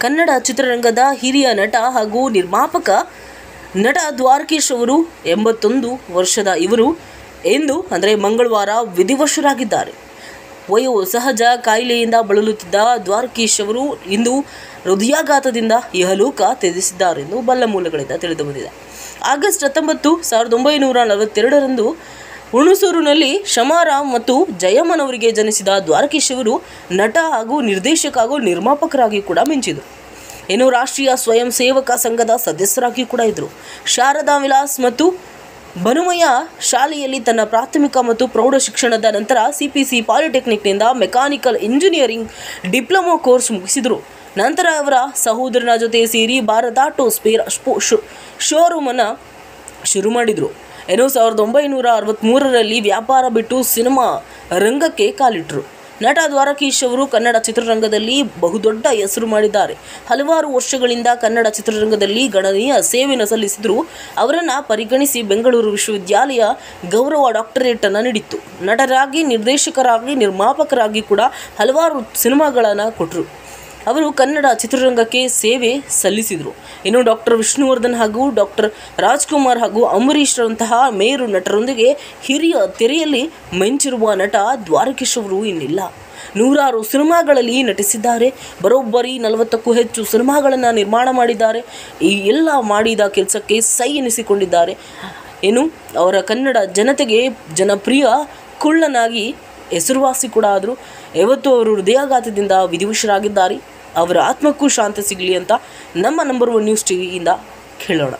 ಕನ್ನಡ ಚಿತ್ರರಂಗದ ಹಿರಿಯ ನಟ ಹಾಗೂ ನಿರ್ಮಾಪಕ ನಟ ದ್ವಾರಕೇಶ್ ಅವರು ಎಂಬತ್ತೊಂದು ವರ್ಷದ ಇವರು ಎಂದು ಅಂದರೆ ಮಂಗಳವಾರ ವಿಧಿವಶರಾಗಿದ್ದಾರೆ. ವಯೋ ಸಹಜ ಕಾಯಿಲೆಯಿಂದ ಬಳಲುತ್ತಿದ್ದ ದ್ವಾರಕೀಶ್ ಅವರು ಇಂದು ಹೃದಯಾಘಾತದಿಂದ ಇಹಲೋಕ ತ್ಯಜಿಸಿದ್ದಾರೆಂದು ಬಲ್ಲ ಮೂಲಗಳಿಂದ ತಿಳಿದು ಬಂದಿದೆ ಆಗಸ್ಟ್ ಹತ್ತೊಂಬತ್ತು ಸಾವಿರದ ಒಂಬೈನೂರ ನಲವತ್ತೆರಡರಂದು ಹುಣಸೂರಿನಲ್ಲಿ ಶಮಾರಾಮ್ ಮತ್ತು ಜಯಮ್ಮನವರಿಗೆ ಜನಿಸಿದ ದ್ವಾರಕೀಶ್ ಅವರು ನಟ ಹಾಗೂ ನಿರ್ದೇಶಕ ಹಾಗೂ ನಿರ್ಮಾಪಕರಾಗಿ ಕೂಡ ಮಿಂಚಿದರು. ಇನ್ನು ರಾಷ್ಟ್ರೀಯ ಸ್ವಯಂ ಸೇವಕ ಸಂಘದ ಸದಸ್ಯರಾಗಿ ಕೂಡ ಇದ್ದರು ಶಾರದಾ ವಿಲಾಸ್ ಮತ್ತು ಬನುಮಯ ಶಾಲೆಯಲ್ಲಿ ತನ್ನ ಪ್ರಾಥಮಿಕ ಮತ್ತು ಪ್ರೌಢ ಶಿಕ್ಷಣದ ನಂತರ ಸಿಪಿಸಿ ಪಾಲಿಟೆಕ್ನಿಕ್ನಿಂದ ಮೆಕ್ಯಾನಿಕಲ್ ಇಂಜಿನಿಯರಿಂಗ್ ಡಿಪ್ಲೊಮೊ ಕೋರ್ಸ್ ಮುಗಿಸಿದರು. ನಂತರ ಅವರ ಸಹೋದರನ ಜೊತೆ ಸೇರಿ ಭಾರತ ಆಟೋ ಸ್ಪೇರ್ ಶೋರೂಮನ್ನು ಶುರು ಮಾಡಿದರು. ಇನ್ನು ಸಾವಿರದ ಒಂಬೈನೂರ ಅರವತ್ತ್ಮೂರರಲ್ಲಿ ವ್ಯಾಪಾರ ಬಿಟ್ಟು ಸಿನಿಮಾ ರಂಗಕ್ಕೆ ಕಾಲಿಟ್ಟರು ನಟ ದ್ವಾರಕೀಶ್ ಅವರು ಕನ್ನಡ ಚಿತ್ರರಂಗದಲ್ಲಿ ಬಹುದೊಡ್ಡ ಹೆಸರು ಮಾಡಿದ್ದಾರೆ. ಹಲವಾರು ವರ್ಷಗಳಿಂದ ಕನ್ನಡ ಚಿತ್ರರಂಗದಲ್ಲಿ ಗಣನೀಯ ಸೇವೆಯನ್ನು ಸಲ್ಲಿಸಿದ್ರು. ಅವರನ್ನು ಪರಿಗಣಿಸಿ ಬೆಂಗಳೂರು ವಿಶ್ವವಿದ್ಯಾಲಯ ಗೌರವ ಡಾಕ್ಟರೇಟನ್ನು ನೀಡಿತ್ತು. ನಟರಾಗಿ, ನಿರ್ದೇಶಕರಾಗಿ, ನಿರ್ಮಾಪಕರಾಗಿ ಕೂಡ ಹಲವಾರು ಸಿನಿಮಾಗಳನ್ನು ಕೊಟ್ಟರು ಅವರು ಕನ್ನಡ ಚಿತ್ರರಂಗಕ್ಕೆ ಸೇವೆ ಸಲ್ಲಿಸಿದರು. ಇನ್ನು ಡಾಕ್ಟರ್ ವಿಷ್ಣುವರ್ಧನ್ ಹಾಗೂ ಡಾಕ್ಟರ್ ರಾಜ್ಕುಮಾರ್ ಹಾಗೂ ಅಂಬರೀಷ್ರಂತಹ ಮೇರು ನಟರೊಂದಿಗೆ ಹಿರಿಯ ತೆರೆಯಲ್ಲಿ ಮೆಂಚಿರುವ ನಟ ದ್ವಾರಕೀಶ್ ಅವರು ಇನ್ನಿಲ್ಲ. ನೂರಾರು ಸಿನಿಮಾಗಳಲ್ಲಿ ನಟಿಸಿದ್ದಾರೆ. ಬರೋಬ್ಬರಿ ನಲವತ್ತಕ್ಕೂ ಹೆಚ್ಚು ಸಿನಿಮಾಗಳನ್ನು ನಿರ್ಮಾಣ ಮಾಡಿದ್ದಾರೆ. ಈ ಎಲ್ಲ ಮಾಡಿದ ಕೆಲಸಕ್ಕೆ ಸೈ ಎನಿಸಿಕೊಂಡಿದ್ದಾರೆ. ಏನು ಅವರ ಕನ್ನಡ ಜನತೆಗೆ ಜನಪ್ರಿಯ ಕುಳ್ಳನಾಗಿ ಹೆಸರುವಾಸಿ ಕೂಡ ಆದರು. ಯಾವತ್ತು ಅವರು ಹೃದಯಾಘಾತದಿಂದ ವಿಧಿವಶರಾಗಿದ್ದಾರೆ. ಅವರ ಆತ್ಮಕ್ಕೂ ಶಾಂತಿ ಸಿಗಲಿ ಅಂತ ನಮ್ಮ ನಂಬರ್ ಒನ್ ನ್ಯೂಸ್ ಟಿವಿಯಿಂದ ಕೇಳೋಣ.